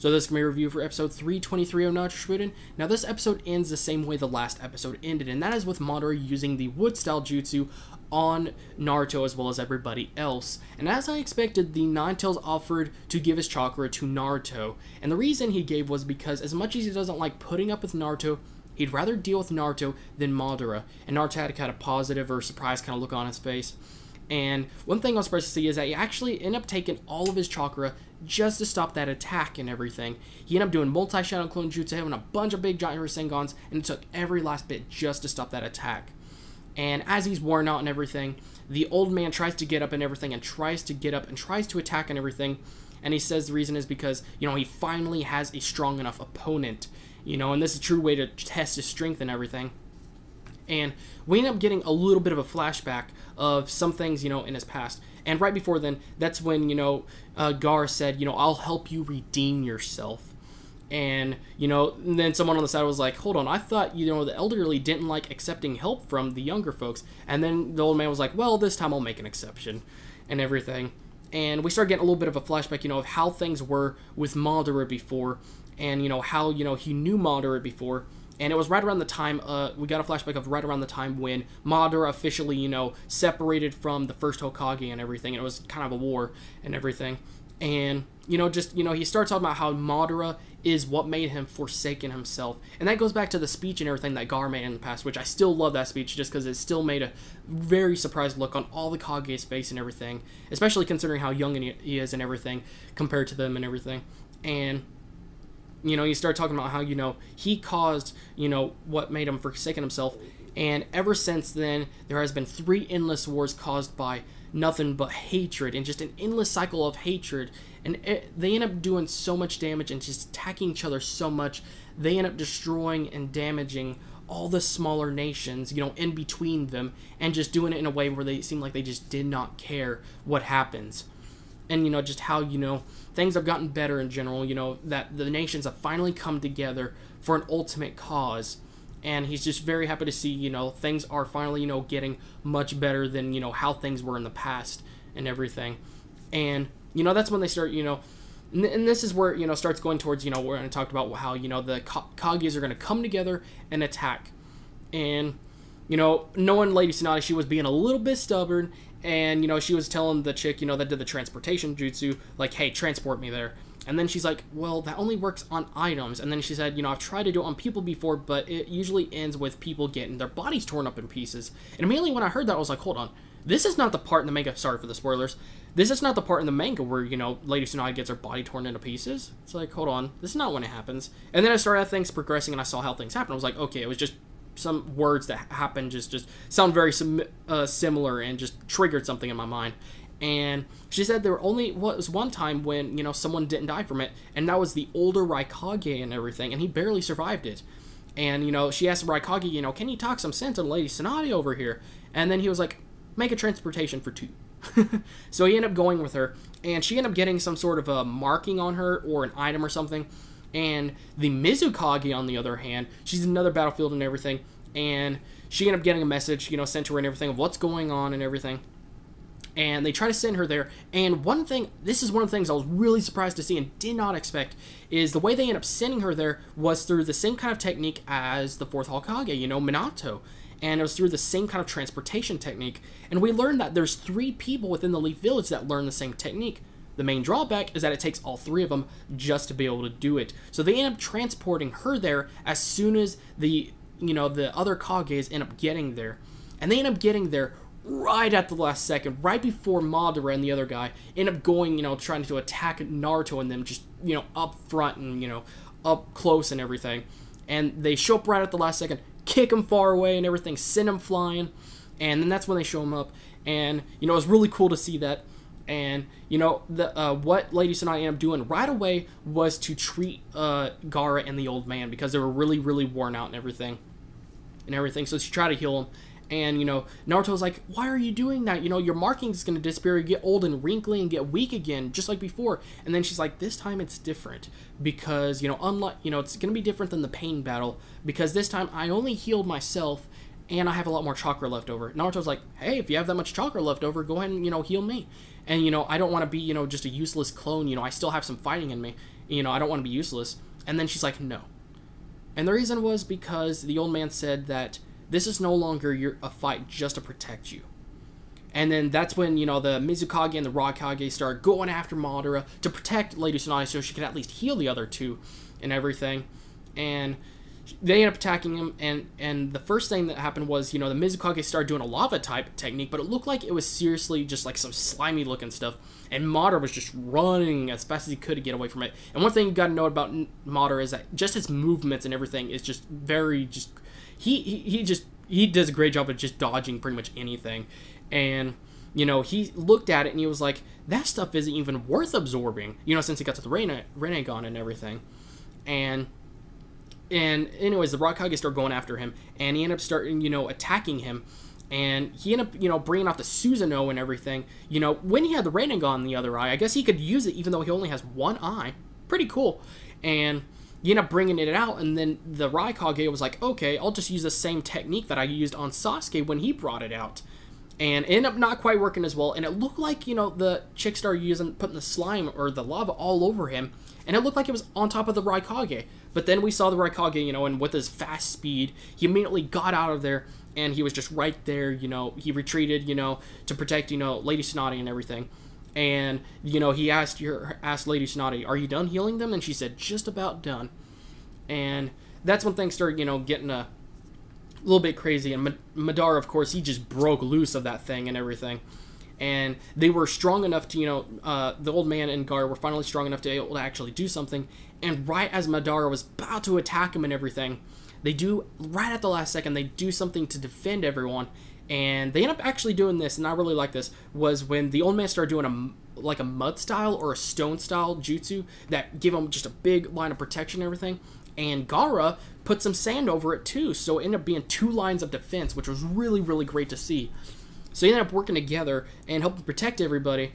So this is my review for episode 323 of Naruto Shippuden. Now this episode ends the same way the last episode ended, and that is with Madara using the wood style jutsu on Naruto as well as everybody else. And as I expected, the Nine Tails offered to give his chakra to Naruto. And the reason he gave was because as much as he doesn't like putting up with Naruto, he'd rather deal with Naruto than Madara. And Naruto had a kind of positive or surprised kind of look on his face. And one thing I was surprised to see is that he actually ended up taking all of his chakra just to stop that attack and everything. He ended up doing multi-shadow clone jutsu, having a bunch of big giant Rasengans, and it took every last bit just to stop that attack. And as he's worn out and everything, the old man tries to get up and everything, and tries to get up and tries to attack and everything. And he says the reason is because, you know, he finally has a strong enough opponent, you know, and this is a true way to test his strength and everything and we end up getting a little bit of a flashback of some things, you know, in his past. And right before then, that's when, you know, uh, Gaara said, you know, I'll help you redeem yourself. And, you know, and then someone on the side was like, hold on, I thought, you know, the elderly didn't like accepting help from the younger folks. And then the old man was like, well, this time I'll make an exception and everything. And we start getting a little bit of a flashback, you know, of how things were with Madara before. And, you know, how, you know, he knew Madara before and it was right around the time uh, we got a flashback of right around the time when Madara officially, you know, separated from the first Hokage and everything. And it was kind of a war and everything. And you know, just you know, he starts talking about how Madara is what made him forsaken himself, and that goes back to the speech and everything that Gaara made in the past, which I still love that speech just because it still made a very surprised look on all the Kage's face and everything, especially considering how young he is and everything compared to them and everything. And you know, you start talking about how, you know, he caused, you know, what made him forsaken himself. And ever since then, there has been three endless wars caused by nothing but hatred and just an endless cycle of hatred. And it, they end up doing so much damage and just attacking each other so much, they end up destroying and damaging all the smaller nations, you know, in between them, and just doing it in a way where they seem like they just did not care what happens and you know just how you know things have gotten better in general you know that the nations have finally come together for an ultimate cause and he's just very happy to see you know things are finally you know getting much better than you know how things were in the past and everything and you know that's when they start you know and this is where you know starts going towards you know where I talked about how you know the Kages are going to come together and attack and you know knowing Lady Tsunade she was being a little bit stubborn and you know she was telling the chick you know that did the transportation jutsu like hey transport me there. And then she's like well that only works on items. And then she said you know i've tried to do it on people before but it usually ends with people getting their bodies torn up in pieces. And immediately when i heard that i was like hold on. This is not the part in the manga sorry for the spoilers. This is not the part in the manga where you know lady tsunade gets her body torn into pieces. It's like hold on. This is not when it happens. And then i started things progressing and i saw how things happen i was like okay it was just some words that happened just just sound very sim- uh, similar and just triggered something in my mind. And she said there only was one time when you know someone didn't die from it, and that was the older Raikage and everything, and he barely survived it. And you know she asked Raikage, you know, can you talk some sense to Lady Tsunade over here? And then he was like, make a transportation for two. so he ended up going with her, and she ended up getting some sort of a marking on her or an item or something and the Mizukage, on the other hand, she's another battlefield and everything, and she ended up getting a message, you know, sent to her and everything of what's going on and everything. And they try to send her there. And one thing, this is one of the things I was really surprised to see and did not expect, is the way they end up sending her there was through the same kind of technique as the fourth Hokage, you know, Minato. And it was through the same kind of transportation technique. And we learned that there's three people within the Leaf Village that learn the same technique. The main drawback is that it takes all three of them just to be able to do it. So they end up transporting her there as soon as the you know the other Kages end up getting there. And they end up getting there right at the last second, right before Madara and the other guy end up going, you know, trying to attack Naruto and them just, you know, up front and, you know, up close and everything. And they show up right at the last second, kick him far away and everything, send him flying. And then that's when they show him up. And, you know, it was really cool to see that. And you know the uh, what Lady Tsunade ended up doing right away was to treat uh, Gaara and the old man because they were really really worn out and everything, and everything. So she tried to heal them, and you know Naruto's like, "Why are you doing that? You know your marking is gonna disappear, get old and wrinkly and get weak again, just like before." And then she's like, "This time it's different because you know unlike you know it's gonna be different than the pain battle because this time I only healed myself." and I have a lot more chakra left over. Naruto's like, hey, if you have that much chakra left over, go ahead and, you know, heal me. And, you know, I don't want to be, you know, just a useless clone. You know, I still have some fighting in me. You know, I don't want to be useless. And then she's like, no. And the reason was because the old man said that this is no longer your, a fight just to protect you. And then that's when, you know, the Mizukage and the Raikage start going after Madara to protect Lady Tsunade so she can at least heal the other two and everything. And they end up attacking him, and and the first thing that happened was, you know, the Mizukage started doing a lava type technique, but it looked like it was seriously just like some slimy looking stuff, and Madara was just running as fast as he could to get away from it. And one thing you got to know about Madara is that just his movements and everything is just very just he, he he just he does a great job of just dodging pretty much anything, and you know, he looked at it and he was like, that stuff isn't even worth absorbing, you know, since he got to the Rene- Rinnegan and everything. And and anyways, the Raikage start going after him, and he ended up starting, you know, attacking him. And he ended up, you know, bringing off the Susanoo and everything. You know, when he had the Rinnegan in the other eye, I guess he could use it even though he only has one eye. Pretty cool. And he ended up bringing it out, and then the Raikage was like, okay, I'll just use the same technique that I used on Sasuke when he brought it out. And it ended up not quite working as well, and it looked like, you know, the chick started using, putting the slime or the lava all over him, and it looked like it was on top of the Raikage. But then we saw the Raikage, you know, and with his fast speed, he immediately got out of there, and he was just right there, you know, he retreated, you know, to protect, you know, Lady Tsunade and everything. And, you know, he asked your asked Lady Tsunade, are you done healing them? And she said, just about done. And that's when things started, you know, getting a little bit crazy. And Madara, of course, he just broke loose of that thing and everything and they were strong enough to, you know, uh, the old man and Gaara were finally strong enough to able to actually do something. And right as Madara was about to attack him and everything, they do right at the last second they do something to defend everyone, and they end up actually doing this. And I really like this was when the old man started doing a like a mud style or a stone style jutsu that give him just a big line of protection and everything. And Gaara put some sand over it too, so it ended up being two lines of defense, which was really really great to see. So they ended up working together and helping protect everybody,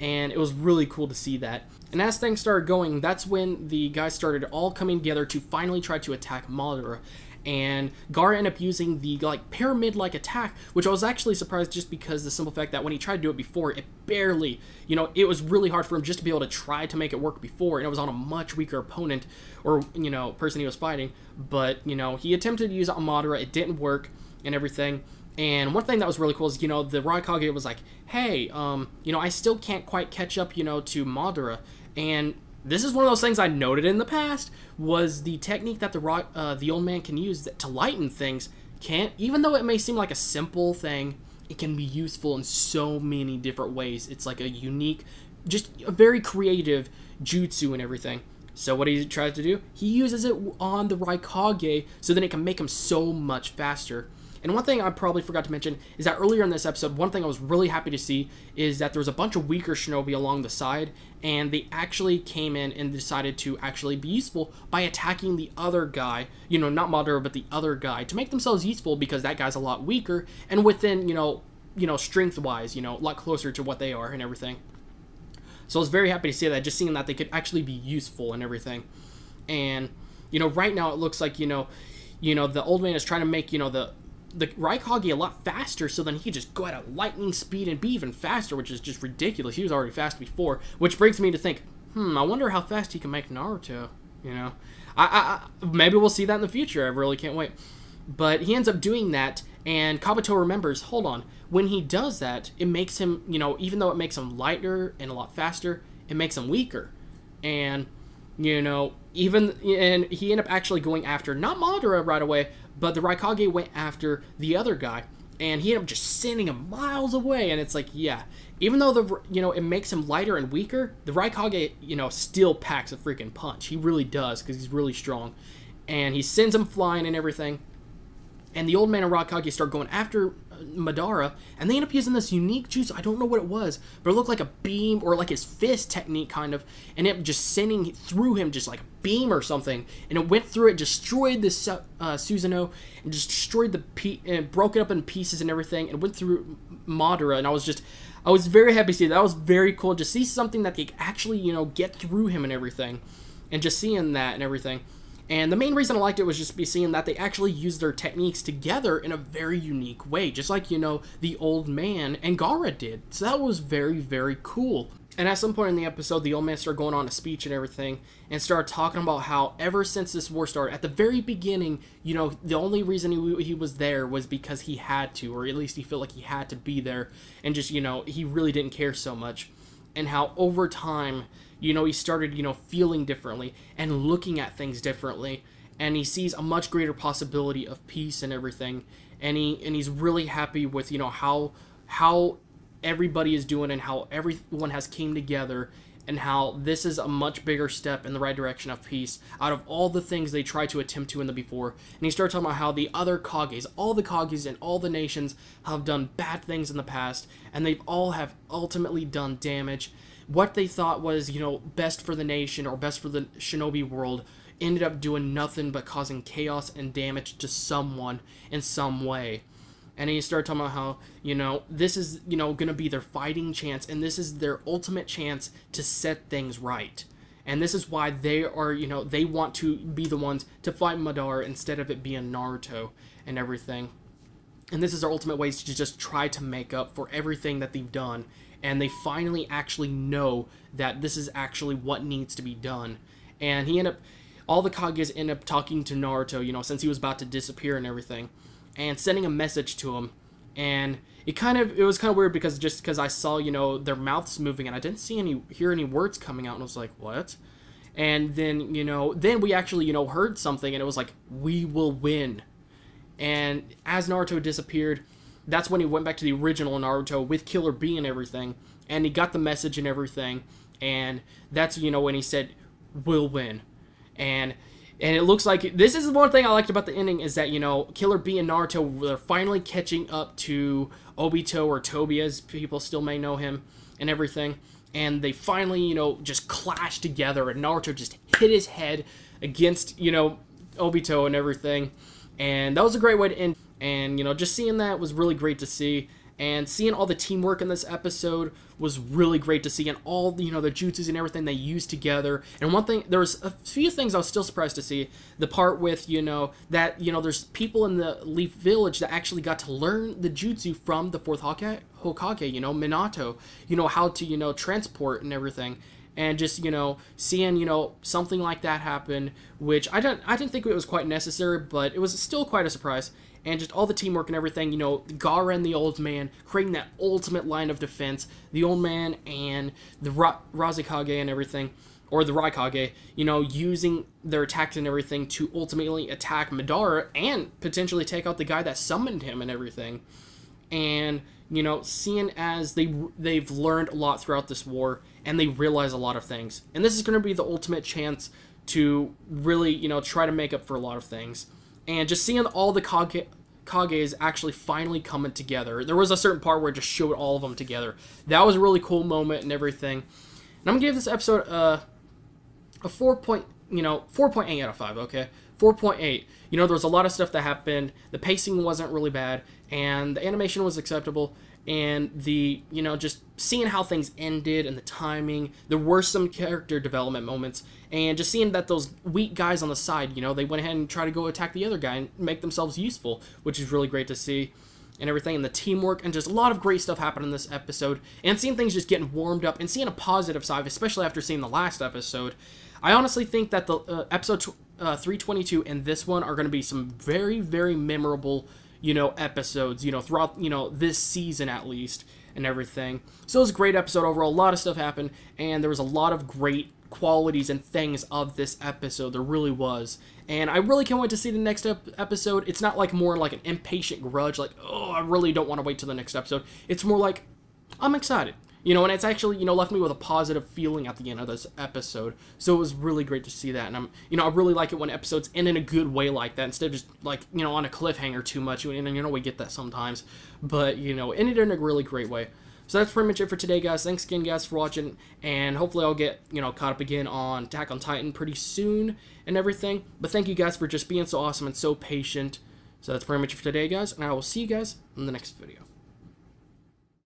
and it was really cool to see that. And as things started going, that's when the guys started all coming together to finally try to attack Madara. And Gaara ended up using the like pyramid-like attack, which I was actually surprised just because the simple fact that when he tried to do it before, it barely, you know, it was really hard for him just to be able to try to make it work before, and it was on a much weaker opponent or you know person he was fighting. But you know, he attempted to use on Madara, it didn't work, and everything. And one thing that was really cool is, you know, the Raikage was like, hey, um, you know, I still can't quite catch up, you know, to Madara. And this is one of those things I noted in the past, was the technique that the uh, the old man can use that, to lighten things can't, even though it may seem like a simple thing, it can be useful in so many different ways. It's like a unique, just a very creative jutsu and everything. So what he tries to do, he uses it on the Raikage so then it can make him so much faster. And one thing I probably forgot to mention is that earlier in this episode, one thing I was really happy to see is that there was a bunch of weaker shinobi along the side, and they actually came in and decided to actually be useful by attacking the other guy, you know, not Madara, but the other guy, to make themselves useful because that guy's a lot weaker, and within, you know, you know, strength-wise, you know, a lot closer to what they are and everything. So I was very happy to see that, just seeing that they could actually be useful and everything. And, you know, right now it looks like, you know, you know, the old man is trying to make, you know, the the Raikage a lot faster, so then he could just go at a lightning speed and be even faster, which is just ridiculous. He was already fast before, which brings me to think, hmm, I wonder how fast he can make Naruto. You know, I, I, maybe we'll see that in the future. I really can't wait. But he ends up doing that, and Kabuto remembers. Hold on, when he does that, it makes him, you know, even though it makes him lighter and a lot faster, it makes him weaker, and you know, even and he ended up actually going after not Madara right away, but the Raikage went after the other guy, and he ended up just sending him miles away. And it's like, yeah, even though the you know it makes him lighter and weaker, the Raikage you know still packs a freaking punch. He really does because he's really strong, and he sends him flying and everything. And the old man and Raikage start going after uh, Madara, and they end up using this unique jutsu. I don't know what it was, but it looked like a beam or like his fist technique, kind of, and it just sending through him just like a beam or something, and it went through it, destroyed this uh, Susanoo, and just destroyed the pe- and broke it up in pieces and everything, and went through Madara, and I was just. I was very happy to see that. that was very cool to see something that could actually, you know, get through him and everything. And just seeing that and everything. And the main reason I liked it was just be seeing that they actually used their techniques together in a very unique way, just like, you know, the old man and Gaara did. So that was very, very cool. And at some point in the episode, the old man started going on a speech and everything and started talking about how ever since this war started, at the very beginning, you know, the only reason he, he was there was because he had to, or at least he felt like he had to be there. And just, you know, he really didn't care so much. And how over time, you know, he started, you know, feeling differently and looking at things differently. And he sees a much greater possibility of peace and everything. And he and he's really happy with, you know, how how everybody is doing and how everyone has came together and how this is a much bigger step in the right direction of peace out of all the things they tried to attempt to in the before. And he started talking about how the other Kages, all the Kages and all the nations have done bad things in the past, and they've all have ultimately done damage what they thought was, you know, best for the nation or best for the shinobi world ended up doing nothing but causing chaos and damage to someone in some way. And he started talking about how, you know, this is, you know, going to be their fighting chance and this is their ultimate chance to set things right. And this is why they are, you know, they want to be the ones to fight Madara instead of it being Naruto and everything. And this is their ultimate ways to just try to make up for everything that they've done and they finally actually know that this is actually what needs to be done. And he end up, all the Kages end up talking to Naruto, you know, since he was about to disappear and everything, and sending a message to him. And it kind of, it was kind of weird because just because I saw, you know, their mouths moving and I didn't see any, hear any words coming out, and I was like, what? And then, you know, then we actually, you know, heard something and it was like, we will win. And as Naruto disappeared, that's when he went back to the original Naruto with Killer B and everything, and he got the message and everything, and that's you know when he said, "We'll win," and and it looks like this is the one thing I liked about the ending is that you know Killer Bee and Naruto they're finally catching up to Obito or Toby as people still may know him and everything, and they finally you know just clash together, and Naruto just hit his head against you know Obito and everything, and that was a great way to end. And, you know, just seeing that was really great to see. And seeing all the teamwork in this episode was really great to see, and all you know the jutsus and everything they used together. And one thing, there was a few things I was still surprised to see. The part with you know that you know there's people in the Leaf Village that actually got to learn the jutsu from the fourth Hokage, Hokage you know Minato. You know how to you know transport and everything and just you know seeing you know something like that happen which i don't i didn't think it was quite necessary but it was still quite a surprise and just all the teamwork and everything, you know, Gaara and the Old Man creating that ultimate line of defense, the Old Man and the Ra- Razekage and everything, or the Raikage, you know, using their attacks and everything to ultimately attack Madara and potentially take out the guy that summoned him and everything. And you know, seeing as they they've learned a lot throughout this war and they realize a lot of things, and this is going to be the ultimate chance to really, you know, try to make up for a lot of things. And just seeing all the Kage, Kages actually finally coming together. There was a certain part where it just showed all of them together. That was a really cool moment and everything. And I'm gonna give this episode uh, a four point, you know, four point eight out of five. Okay, four point eight. You know, there was a lot of stuff that happened. The pacing wasn't really bad, and the animation was acceptable and the you know just seeing how things ended and the timing there were some character development moments and just seeing that those weak guys on the side you know they went ahead and tried to go attack the other guy and make themselves useful which is really great to see and everything and the teamwork and just a lot of great stuff happened in this episode and seeing things just getting warmed up and seeing a positive side especially after seeing the last episode. I honestly think that the uh, episode uh, 322 and this one are going to be some very very memorable you know, episodes, you know, throughout, you know, this season at least and everything. So it was a great episode overall. A lot of stuff happened, and there was a lot of great qualities and things of this episode. There really was. And I really can't wait to see the next ep episode. It's not like more like an impatient grudge, like, oh, I really don't want to wait till the next episode. It's more like, I'm excited. You know, and it's actually, you know, left me with a positive feeling at the end of this episode. So it was really great to see that. And I'm, you know, I really like it when episodes end in a good way like that instead of just like, you know, on a cliffhanger too much. And, you know, we get that sometimes. But, you know, ended in a really great way. So that's pretty much it for today, guys. Thanks again, guys, for watching. And hopefully I'll get, you know, caught up again on Attack on Titan pretty soon and everything. But thank you guys for just being so awesome and so patient. So that's pretty much it for today, guys. And I will see you guys in the next video.